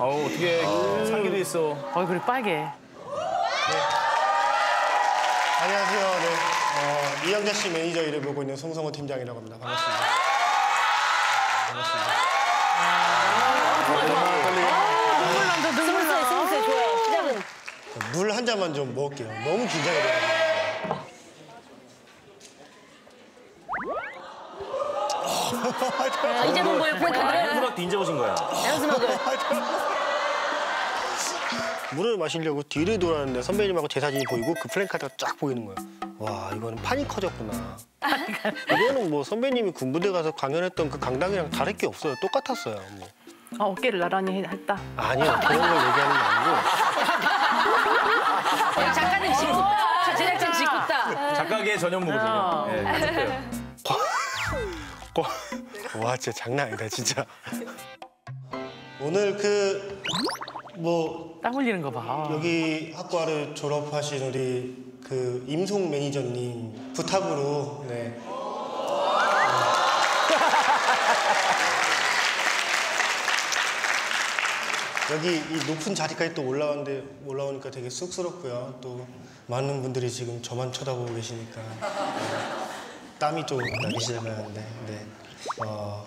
아우 어떻게 상기도 있어. 얼굴이 빨개. 안녕하세요. 네. 어, 이영자 씨 매니저 일을 보고 있는 송성호 팀장이라고 합니다. 반갑습니다. 스무 살, 스무 살 좋아요. 시작은. 물 한 잔만 좀 먹을게요. 너무 긴장이 돼요. 아, 이제 본 거예요, 프랭카드를? 현수막 인제 오신 거야. 물을 마시려고 뒤를 돌았는데 선배님하고 제 사진이 보이고 그 플랜카드가 쫙 보이는 거예요. 와 이거는 판이 커졌구나. 이거는 뭐 선배님이 군부대 가서 강연했던 그 강당이랑 다를 게 없어요. 똑같았어요. 뭐. 아, 어깨를 나란히 했다. 아니요 그런 걸 얘기하는 게 아니고 작가님 짓궂다. 제작진 짓궂다. 작가계 전현무거든요. 어. 예, 맞아요. 과- 와 진짜 장난 아니다 진짜. 오늘 그 뭐 땀 흘리는 거 봐. 여기 학과를 졸업하신 우리 그 임송 매니저님 부탁으로 네. 여기 이 높은 자리까지 또 올라오는데 올라오니까 되게 쑥스럽고요. 또 많은 분들이 지금 저만 쳐다보고 계시니까 네. 땀이 좀 나기 시작하는데 네. 어,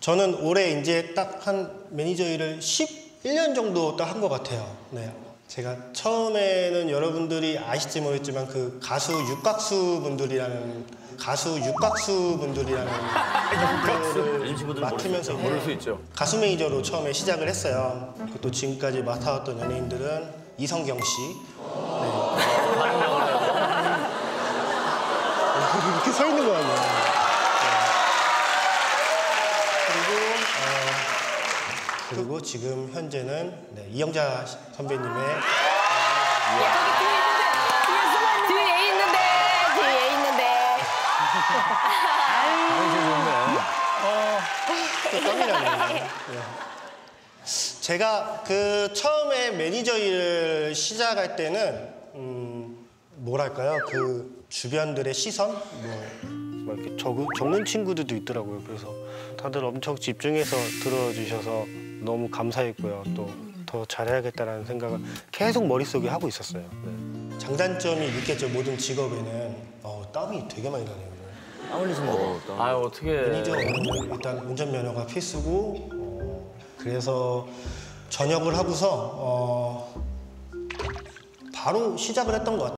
저는 올해 이제 딱 한 매니저 일을 11년 정도 딱 한 것 같아요. 네. 제가 처음에는 여러분들이 아실지 모르겠지만 그 가수 육각수 분들이라는 가수 육각수 분들이라는 친구들은 맡으면서 모를 수 있죠. 가수 매니저로 처음에 시작을 했어요. 또 지금까지 맡아왔던 연예인들은 이성경 씨. 그리고, 어, 지금 현재는 네, 이영자 선배님의 뒤에 애 있는데, 뒤에 애 있는데. 땀이라네요. 네. 제가 그 처음에 매니저 일을 시작할 때는 음, 뭐랄까요 그 주변들의 시선 뭐, 뭐 이렇게 적, 적는 친구들도 있더라고요. 그래서 다들 엄청 집중해서 들어주셔서 너무 감사했고요. 또 더 잘해야겠다라는 생각을 계속 머릿속에 하고 있었어요. 네. 장단점이 있겠죠 모든 직업에는 어, 땀이 되게 많이 나네요. 땀 흘리신 거. 아 어떻게? 매니저는 일단 운전 면허가 필수고 어, 그래서 전역을 하고서 어, 바로 시작을 했던 것 같아요.